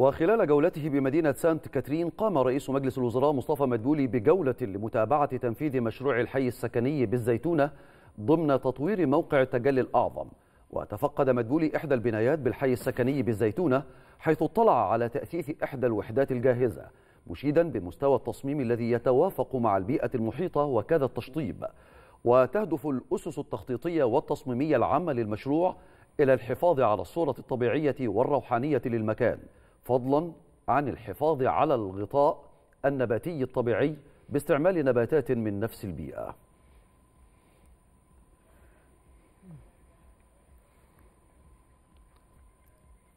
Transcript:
وخلال جولته بمدينة سانت كاترين قام رئيس مجلس الوزراء مصطفى مدبولي بجولة لمتابعة تنفيذ مشروع الحي السكني بالزيتونة ضمن تطوير موقع التجلي الأعظم. وتفقد مدبولي إحدى البنايات بالحي السكني بالزيتونة حيث اطلع على تأثيث إحدى الوحدات الجاهزة مشيدا بمستوى التصميم الذي يتوافق مع البيئة المحيطة وكذا التشطيب. وتهدف الأسس التخطيطية والتصميمية العامة للمشروع إلى الحفاظ على الصورة الطبيعية والروحانية للمكان. فضلا عن الحفاظ على الغطاء النباتي الطبيعي باستعمال نباتات من نفس البيئة.